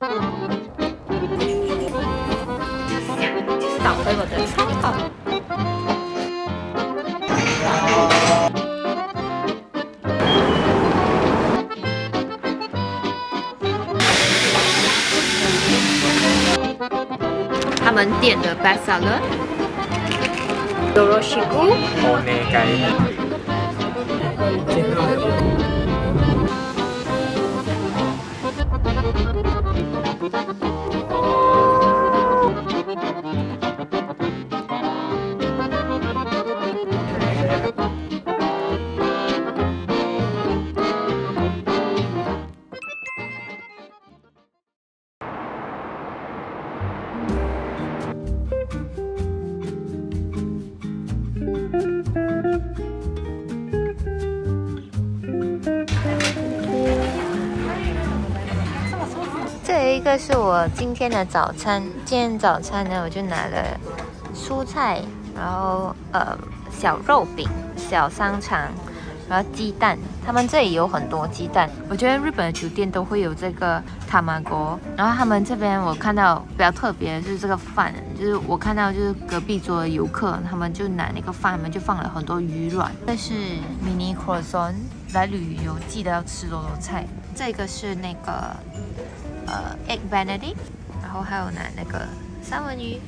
就是倒回我的餐套。他们点的 best seller，有肉西菇。我今天的早餐。今天早餐呢，我就拿了蔬菜，然后呃小肉饼、小香肠，然后鸡蛋。他们这里有很多鸡蛋。我觉得日本的酒店都会有这个塔玛锅。然后他们这边我看到比较特别的就是这个饭，就是我看到就是隔壁桌的游客，他们就拿那个饭，他们就放了很多鱼卵。这是 mini croissant，来旅游记得要吃多多菜。这个是那个。呃，egg benedict，然后还有拿那个三文鱼，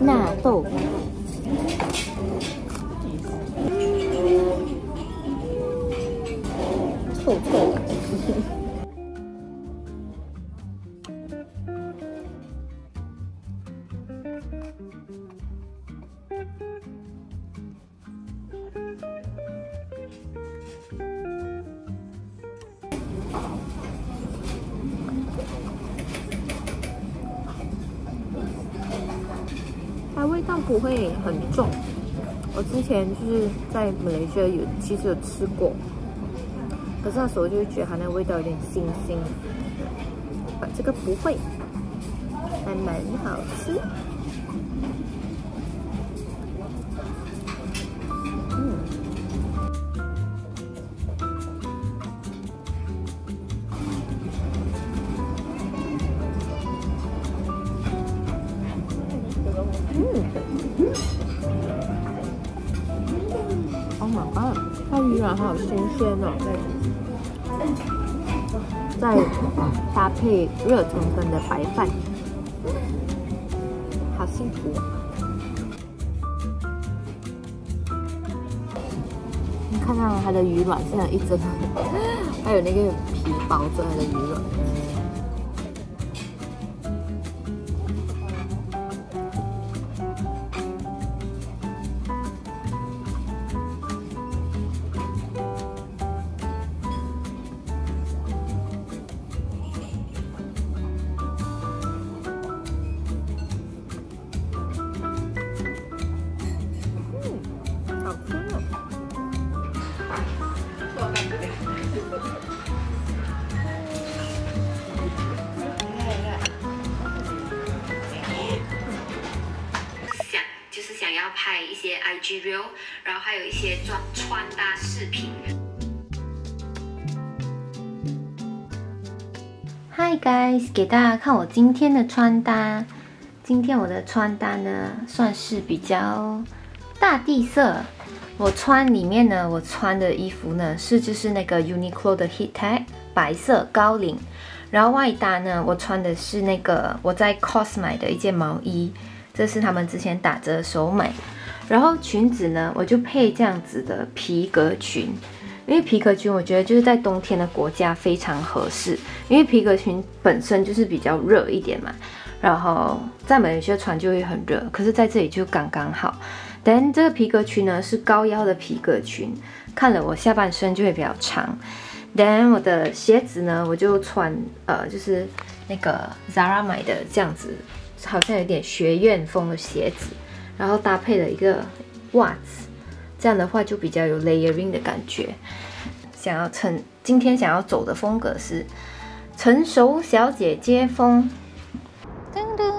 纳豆，臭臭。味道不会很重，我之前就是在马来西亚有其实有吃过，可是那时候就觉得它那味道有点腥腥，这个不会，还蛮好吃。好新鲜哦，再搭配热腾腾的白饭，好幸福。你看到它的鱼卵现在一整，还有那个皮包着它的鱼卵。然后还有一些穿穿搭视频。Hi guys，给大家看我今天的穿搭。今天我的穿搭呢，算是比较大地色。我穿里面呢，我穿的衣服呢是就是那个 Uniqlo 的 Heat Tech 白色高领，然后外搭呢，我穿的是那个我在 COS 买的一件毛衣。这是他们之前打折的时候买，然后裙子呢，我就配这样子的皮革裙，因为皮革裙我觉得就是在冬天的国家非常合适，因为皮革裙本身就是比较热一点嘛，然后在美西穿就会很热，可是在这里就刚刚好。但这个皮革裙呢是高腰的皮革裙，看了我下半身就会比较长。但我的鞋子呢，我就穿呃就是那个 Zara 买的这样子。好像有点学院风的鞋子，然后搭配了一个袜子，这样的话就比较有 layering 的感觉。想要成今天想要走的风格是成熟小姐姐风。噔噔，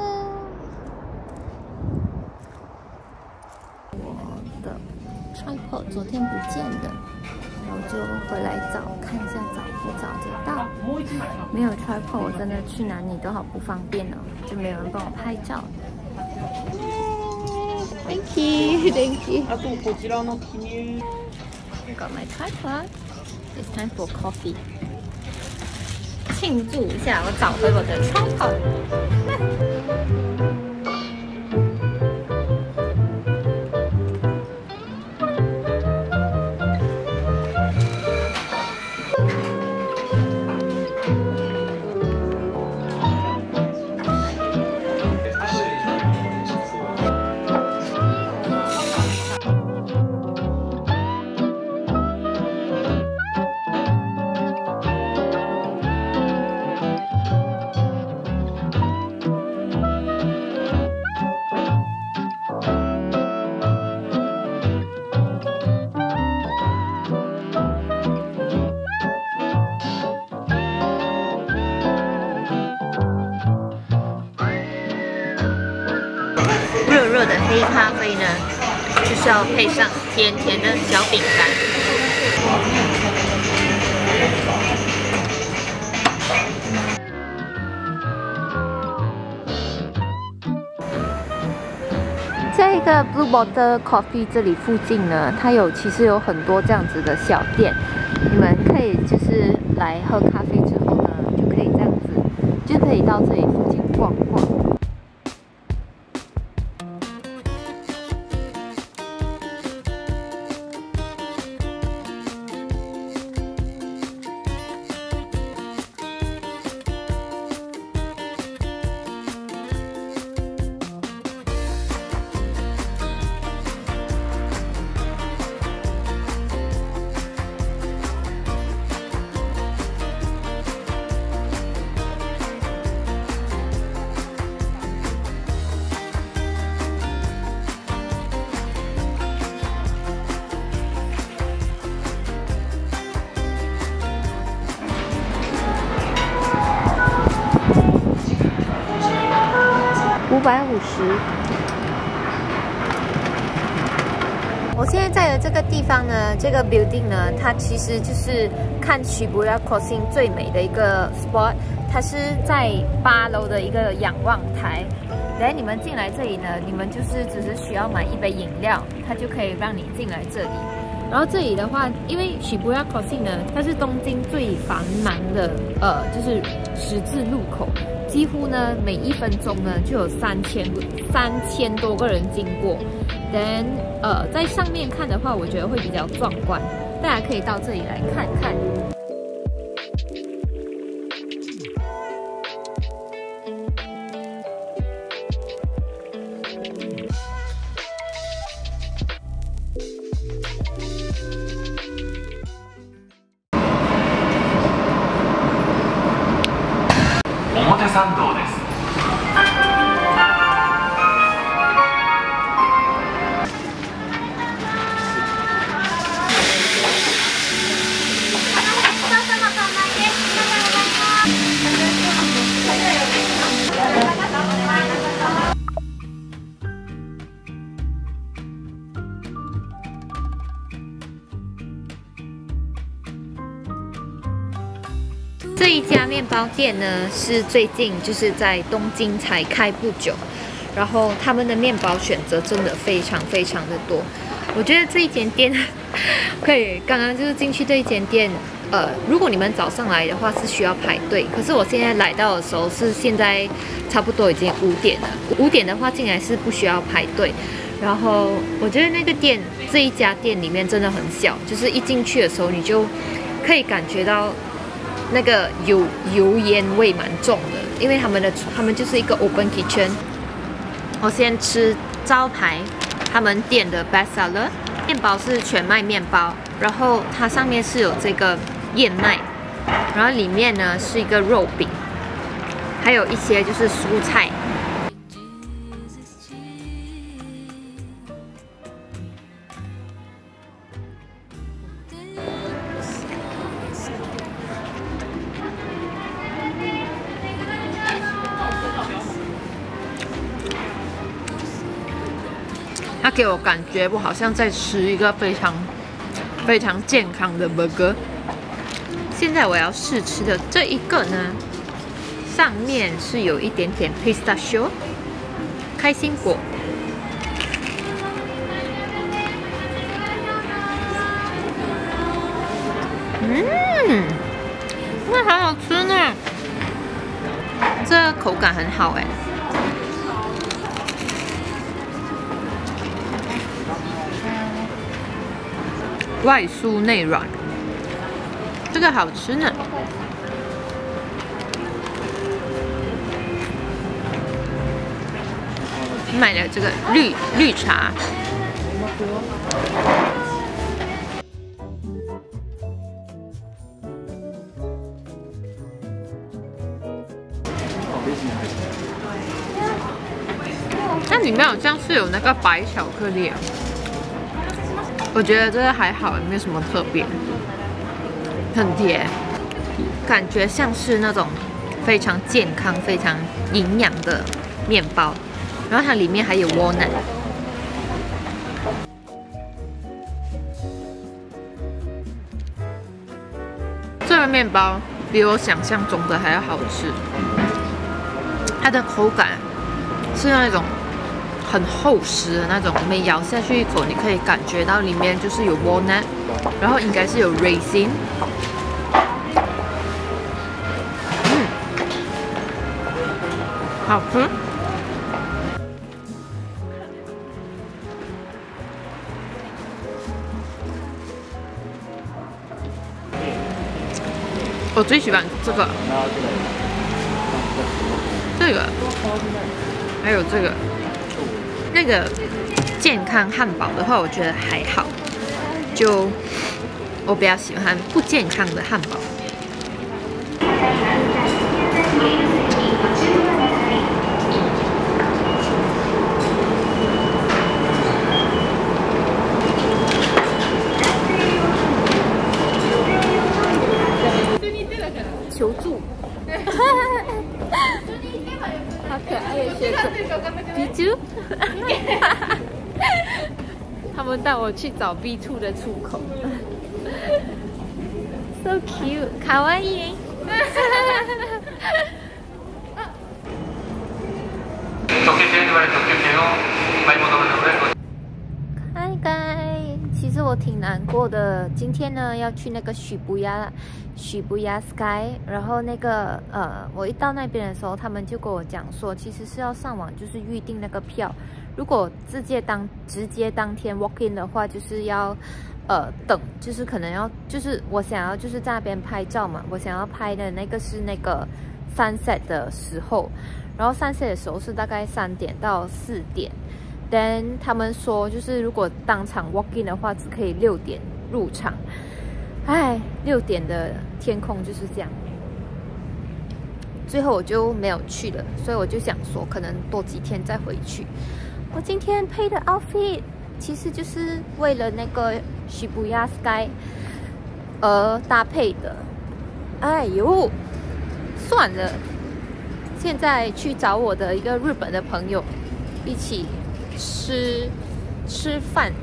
我的 tripod 昨天不见的，然后就回来找看一下找不找得到。没有 tripod，我真的去哪里都好不方便哦，就没有人帮我拍照。Thank you, thank you. あとこちらの記入 I got my tripod. It's time for coffee. 庆祝一下，我找回我的 tripod。 要配上甜甜的小饼干。在一个 Blue Bottle Coffee 这里附近呢，它有其实有很多这样子的小店，你们可以就是来喝咖啡之后呢，就可以这样子，就可以到这里附近逛逛。五百五十。我现在在的这个地方呢，这个 building 呢，它其实就是看 Shibuya Crossing 最美的一个 spot。它是在八楼的一个仰望台。来，你们进来这里呢，你们就是只是需要买一杯饮料，它就可以让你进来这里。然后这里的话，因为 Shibuya Crossing 呢，它是东京最繁忙的呃，就是十字路口。几乎呢，每一分钟呢就有三千三千多个人经过。then 呃，在上面看的话，我觉得会比较壮观，大家可以到这里来看看。面包店呢，是最近就是在东京才开不久，然后他们的面包选择真的非常非常的多。我觉得这一间店可以，刚刚就是进去这一间店，呃，如果你们早上来的话是需要排队，可是我现在来到的时候是现在差不多已经五点了，五点的话进来是不需要排队。然后我觉得那个店这一家店里面真的很小，就是一进去的时候你就可以感觉到。那个油油烟味蛮重的，因为他们的他们就是一个 open kitchen。我先吃招牌他们店的 best seller 面包是全麦面包，然后它上面是有这个燕麦，然后里面呢是一个肉饼，还有一些就是蔬菜。给我感觉我好像在吃一个非常非常健康的 burger。现在我要试吃的这一个呢，上面是有一点点 pistachio 开心果。嗯，那好好吃呢，这口感很好哎。外酥内软，这个好吃呢。买了这个绿绿茶。那里面好像是有那个白巧克力啊。我觉得这个还好，没有什么特别，很甜，感觉像是那种非常健康、非常营养的面包，然后它里面还有窝奶。这个面包比我想象中的还要好吃，它的口感是那种。很厚实的那种，每咬下去一口，你可以感觉到里面就是有 walnut，然后应该是有 raisin，嗯，好吃。我最喜欢这个，这个，还有这个。那个健康汉堡的话，我觉得还好。就我比较喜欢不健康的汉堡。求助。好可爱的学生，比猪。他们带我去找 B 处的出口，so cute，卡哇伊。其实我挺难过的。今天呢，要去那个许不亚，许不亚 Sky。然后那个呃，我一到那边的时候，他们就跟我讲说，其实是要上网，就是预定那个票。如果直接当直接当天 walk in 的话，就是要呃等，就是可能要就是我想要就是在那边拍照嘛。我想要拍的那个是那个 sunset 的时候，然后 sunset 的时候是大概三点到四点。then 他们说，就是如果当场 walk in 的话，只可以六点入场。唉，六点的天空就是这样。最后我就没有去了，所以我就想说，可能多几天再回去。我今天配的 outfit 其实就是为了那个 Shibuya Sky 而搭配的。哎呦，算了，现在去找我的一个日本的朋友一起。吃吃饭。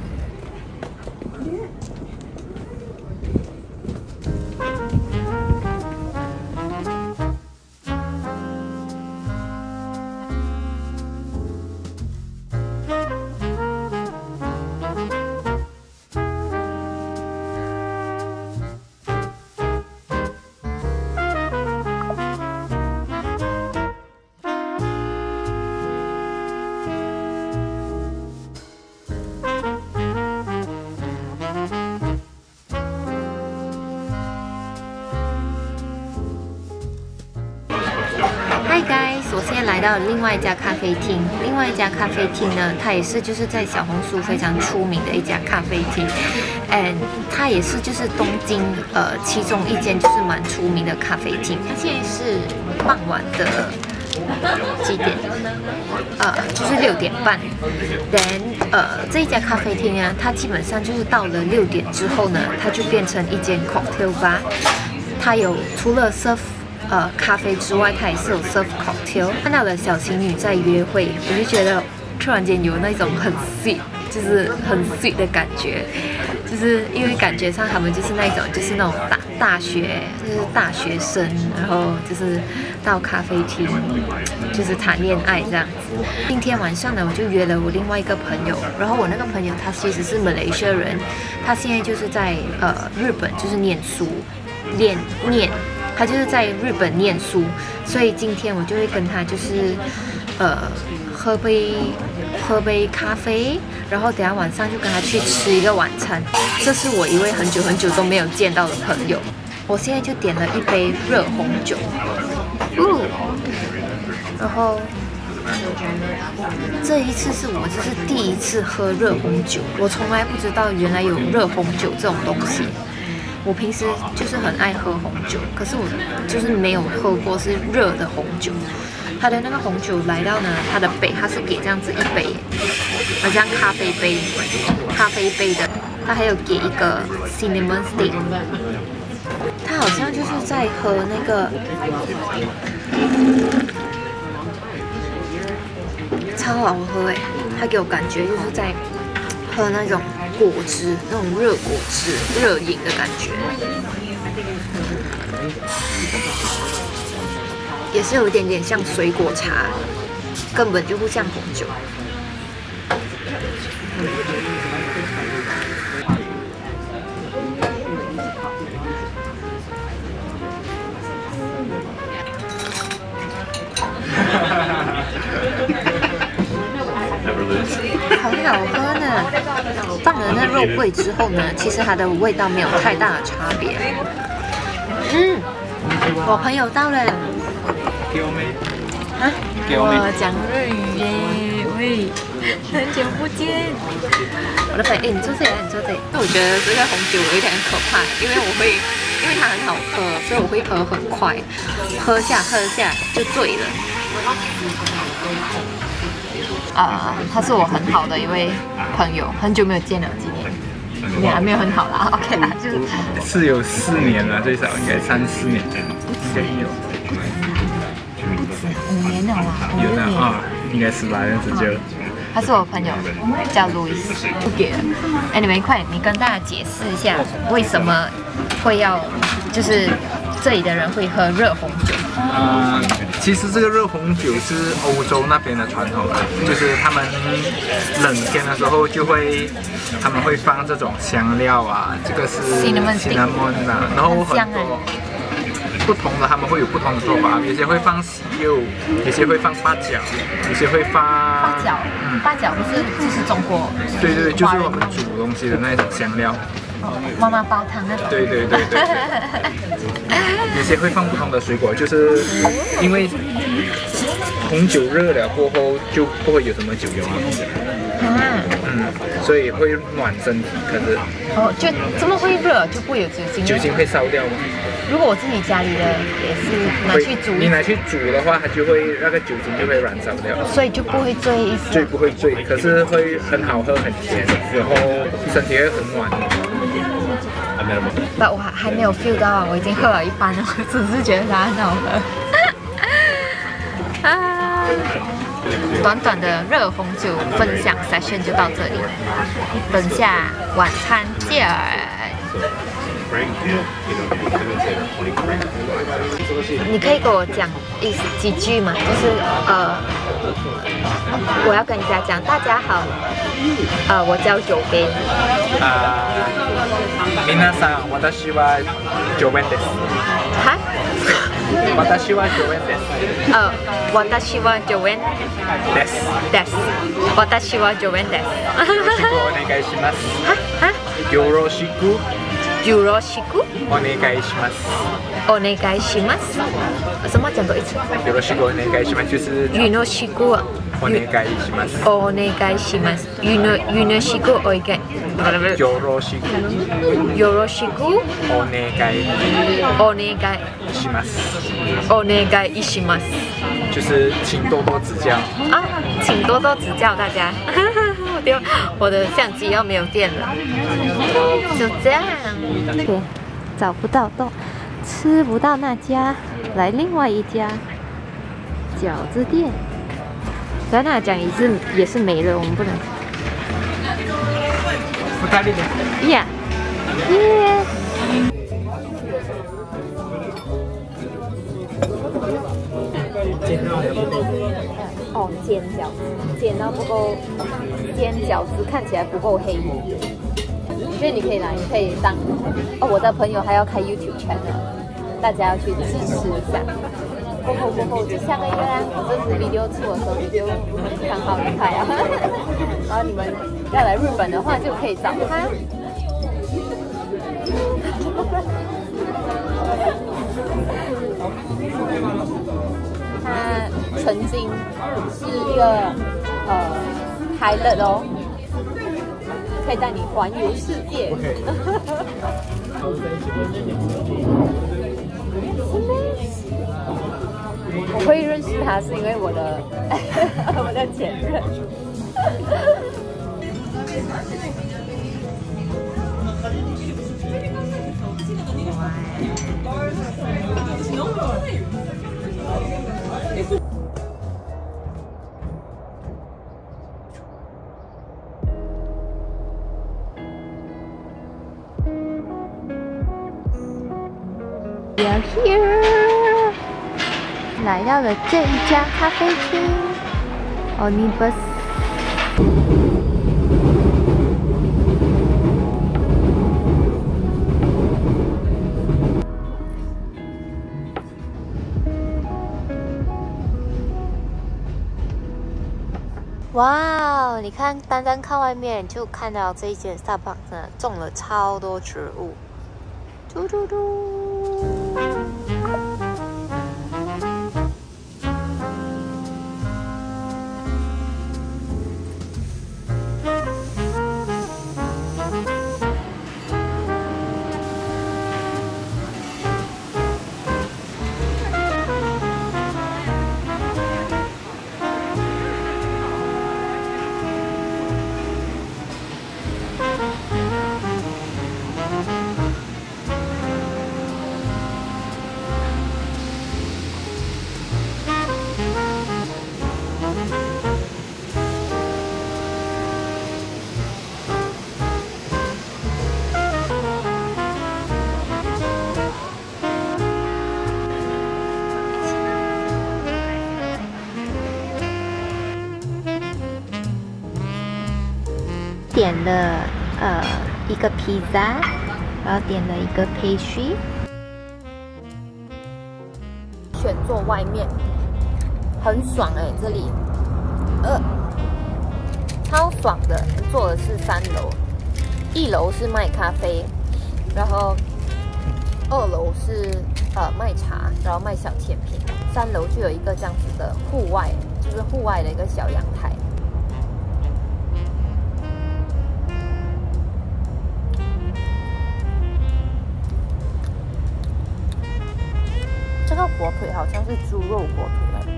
到另外一家咖啡厅，另外一家咖啡厅呢，它也是就是在小红书非常出名的一家咖啡厅，嗯，它也是就是东京呃其中一间就是蛮出名的咖啡厅。现在是傍晚的几点？呃，就是六点半。Then 呃这一家咖啡厅呢，它基本上就是到了六点之后呢，它就变成一间 cocktail bar。它有除了 serve 呃，咖啡之外，它也是有 serve cocktail。看到了小情侣在约会，我就觉得突然间有那种很 sweet，就是很 sweet 的感觉，就是因为感觉上他们就是那种，就是那种大大学，就是大学生，然后就是到咖啡厅，就是谈恋爱这样子。今天晚上呢，我就约了我另外一个朋友，然后我那个朋友他其实是马来西亚人，他现在就是在呃日本就是念书，念念，他就是在日本念书，所以今天我就会跟他就是呃喝杯喝杯咖啡，然后等下晚上就跟他去吃一个晚餐。这是我一位很久很久都没有见到的朋友，我现在就点了一杯热红酒，嗯，然后这一次是我这是第一次喝热红酒，我从来不知道原来有热红酒这种东西。我平时就是很爱喝红酒，可是我就是没有喝过是热的红酒。它的那个红酒来到呢，它的杯它是给这样子一杯，好像咖啡杯，咖啡杯的，它还有给一个 cinnamon stick。它好像就是在喝那个，超好喝哎！它给我感觉就是在喝那种果汁，那种热果汁、热饮的感觉。也是有一点点像水果茶，根本就不像红酒。好好喝呢！放了那肉桂之后呢，其实它的味道没有太大的差别。嗯，我朋友到了。啊，我讲日语耶！喂，很久不见。我的朋友，哎，你坐这里，你坐这里。那我觉得这个红酒有一点可怕，因为我会，因为它很好喝，所以我会喝很快，喝下喝下就醉了。啊，他是我很好的一位朋友，很久没有见了，今年。你还没有很好啦，OK 啦，就是是有四年了，最少应该三四年，应该有。不止五年了啦，五有的年。啊，应该是吧，这样子就。他是我朋友，叫路易斯。不给了。哎，你们快，你跟大家解释一下，为什么会要，就是这里的人会喝热红酒？嗯，其实这个热红酒是欧洲那边的传统啊，就是他们冷天的时候就会，他们会放这种香料啊，这个是 Cinnamon 啊，然后很多不同的他们会有不同的做法，有些会放西柚，有些会放八角，有些会放八角，嗯，八角不是就是中国对对对，就是我们煮东西的那种香料。妈妈煲汤那种。对对对对，有些会放不同的水果，就是因为红酒热了过后就不会有什么酒油，啊，嗯，所以会暖身体，可是哦，就这么会热，就不会有酒精。酒精会烧掉吗？如果我自己家里的也是拿去煮，你拿去煮的话，它就会那个酒精就会燃烧掉，所以就不会醉意思。醉不会醉，可是会很好喝，很甜，然后身体会很暖。但我还还没有 feel 到啊，我已经喝了一半了，我只是觉得它很好喝。啊，短短的热红酒分享 session 就到这里，等下晚餐见。你可以给我讲一几句吗？就是呃，我要跟人家讲，大家好，呃，我叫九边。啊，皆さん、私はジョベンです。哈？私はジョベンです。呃，私はジョベンです。です。私はジョベンです。よろしくお願いします。よろしくよろしくお願いします。お願いします。什么讲多一次？よろしくお願いします，就是よろしくお願いします。お願いします。よろよろしくお願い。よろしくよろしくお願いお願いします，お願いします。就是请多多指教。啊，请多多指教大家。 我丢，我的相机要没有电了，就这样。对，找不到洞吃不到那家，来另外一家饺子店。咱俩讲也是也是没了，我们不能。二人で。呀，耶！煎饺子，煎到不够，煎饺子看起来不够黑。我觉得你可以来，你可以当哦，我的朋友还要开 YouTube channel，大家要去支持一下。过后过后就下个月啦，我这次 video 出的时候你就看好离开啊。然后你们要来日本的话就可以找他。他曾经是一个呃 pilot 哦，可以带你环游世界。我会认识他是因为我的 我的前任。来到了这一家咖啡厅，Onibus。哇哦！你看，单单看外面就看到这一间沙堡，种了超多植物。嘟嘟嘟。点了呃一个披萨，然后点了一个 pastry，选坐外面，很爽哎、这里，呃，超爽的。坐的是三楼，一楼是卖咖啡，然后二楼是呃卖茶，然后卖小甜品，三楼就有一个这样子的户外，就是户外的一个小阳台。火腿好像是猪肉火腿来的。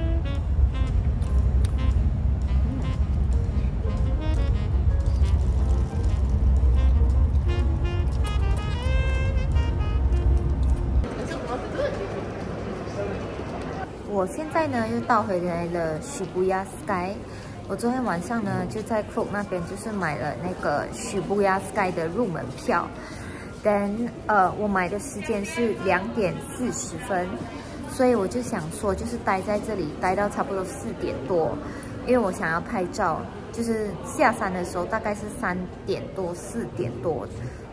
我现在呢又倒回来了 Shibuya Sky。我昨天晚上呢就在 Crook 那边就是买了那个 Shibuya Sky 的入门票。then 呃，我买的时间是两点四十分，所以我就想说，就是待在这里待到差不多四点多，因为我想要拍照。就是下山的时候大概是三点多、四点多，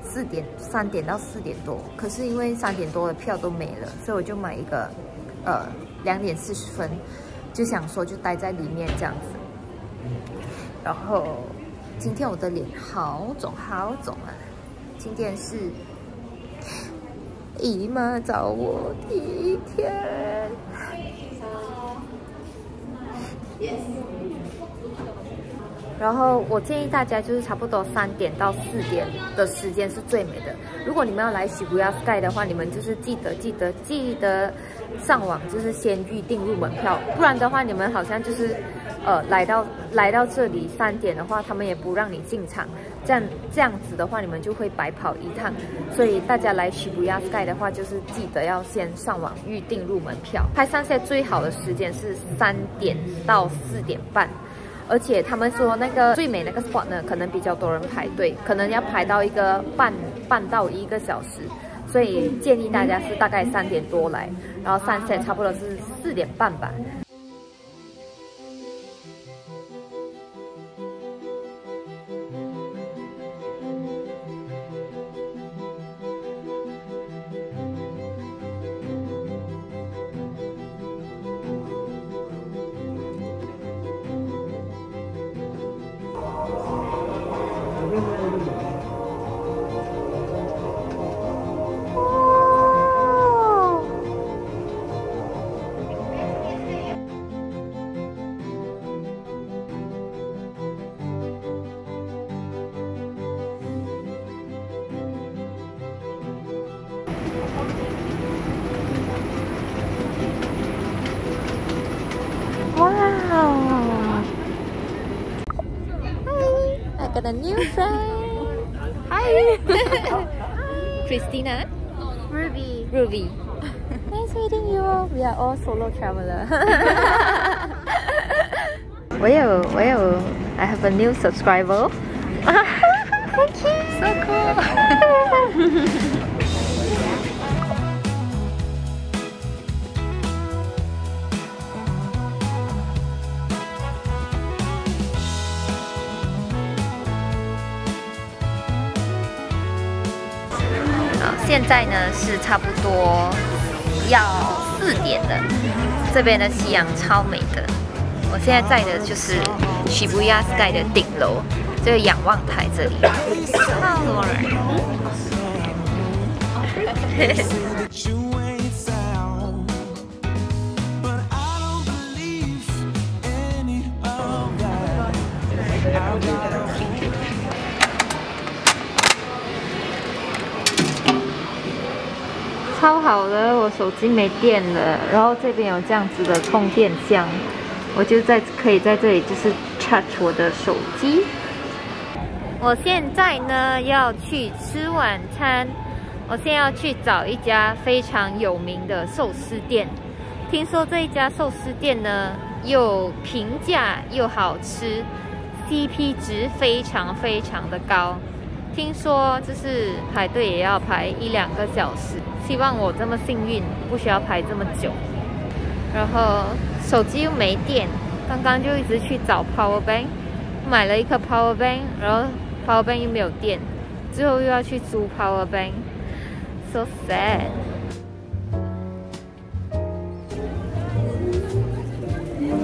四点三点到四点多。可是因为三点多的票都没了，所以我就买一个呃两点四十分，就想说就待在里面这样子。然后今天我的脸好肿好肿啊！今天是姨妈找我第一天。然后我建议大家就是差不多三点到四点的时间是最美的。如果你们要来喜不亚 Sky 的话，你们就是记得记得记得上网，就是先预定入门票，不然的话你们好像就是呃来到来到这里三点的话，他们也不让你进场，这样这样子的话你们就会白跑一趟。所以大家来喜不亚 Sky 的话，就是记得要先上网预定入门票。拍三线最好的时间是三点到四点半。而且他们说那个最美那个 spot 呢，可能比较多人排队，可能要排到一个半半到一个小时，所以建议大家是大概三点多来，然后 sunset 差不多是四点半吧。new friend. Hi. Christina. Ruby. Ruby. Nice meeting you. We are all solo traveler. 我有我有 I have a new subscriber. Thank you. So cool. 在呢是差不多要四点了，这边的夕阳超美的。我现在在的就是 Shibuya Sky 的顶楼，这个仰望台这里，超好的，我手机没电了，然后这边有这样子的充电箱，我就在可以在这里就是 charge 我的手机。我现在呢要去吃晚餐，我现在要去找一家非常有名的寿司店。听说这一家寿司店呢又平价又好吃，CP 值非常非常的高。听说就是排队也要排一两个小时，希望我这么幸运，不需要排这么久。然后手机又没电，刚刚就一直去找 power bank，买了一颗 power bank，然后 power bank 又没有电，最后又要去租 power bank，so sad。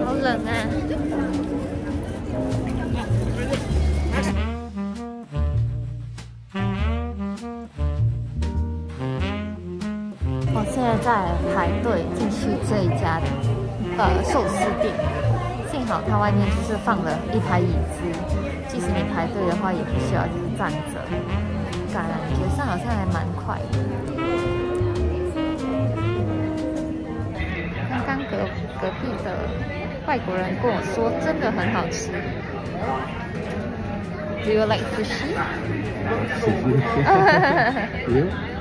好冷啊！在在排队进去这一家呃寿司店，幸好它外面就是放了一排椅子，即使你排队的话也不需要就是站着，感觉上好像还蛮快的。刚刚隔隔壁的外国人跟我说，真的很好吃。Do you like sushi?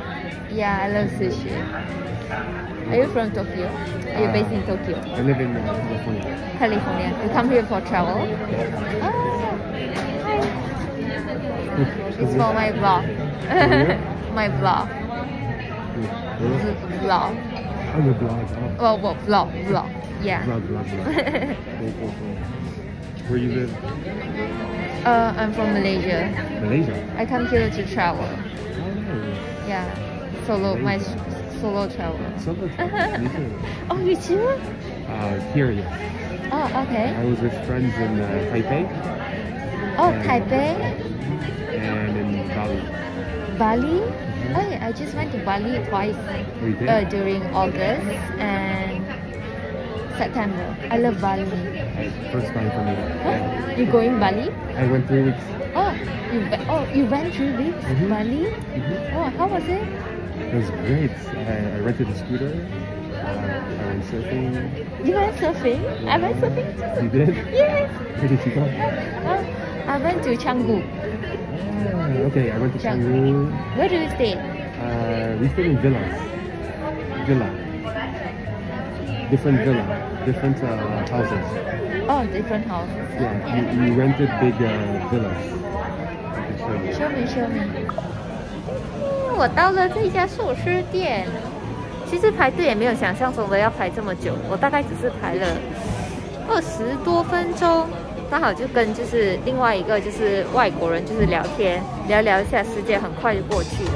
Yeah, I love sushi. Are you from Tokyo? Are you based in Tokyo? I live in uh, California. California. You come here for travel? Hi. It's for my vlog. my vlog. Vlog. Oh, your blog. Oh, Well, vlog, vlog. Yeah. blog, blog, blog. cool, cool, cool. Where you live? Uh, I'm from Malaysia. Malaysia. I come here to travel. Oh, Yeah. Solo, my solo travel. solo travel. Oh, you too? Uh, here, yes. Oh, okay. I was with friends in uh, Taipei Oh, Taipei, and in Bali. Bali. Oh, yeah, I just went to Bali twice. Uh, during August and September. I love Bali. First time for me. Yeah. You going Bali? I went three weeks. Oh, you oh you went three weeks Mhm. Bali? Mhm. Oh, how was it? It was great. I, I rented a scooter. Uh, I went surfing. You went surfing? I went surfing too. You did? Yes. Where did you go? Oh, I went to Canggu. Ah, okay, I went to Chang- Canggu. Where do you stay? Uh, we stayed in villas. Villa. Different villa. Different uh, houses. Oh, different houses. Yeah, we, we rented big uh, villas. I can show you. Show me, show me. 我到了这家寿司店，其实排队也没有想象中的要排这么久，我大概只是排了二十多分钟，刚好就跟就是另外一个就是外国人就是聊天，聊聊一下，时间很快就过去了。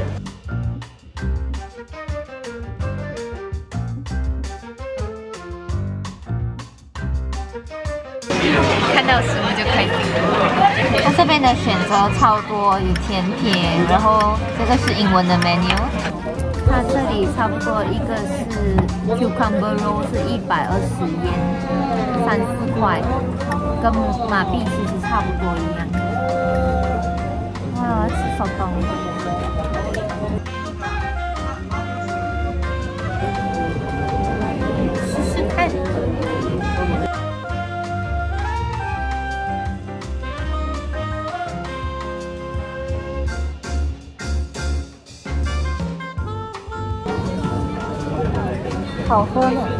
看到食物就开心。它这边的选择超多，有甜品，然后这个是英文的 menu。它这里差不多一个是 cucumber roll 是一百二十元，三四块，跟马币其实差不多一样。哇，吃手工。好喝呢。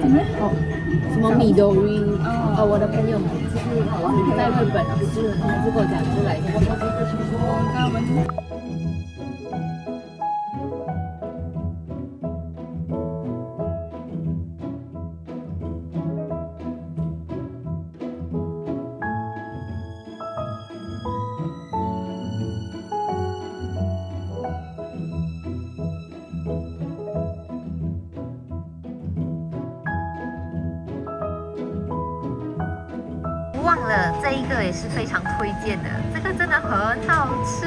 什么？哦，什么米豆瑞？哦，我的朋友们就是在日本，就是他们是跟我讲出来的。这一个也是非常推荐的，这个真的很好吃。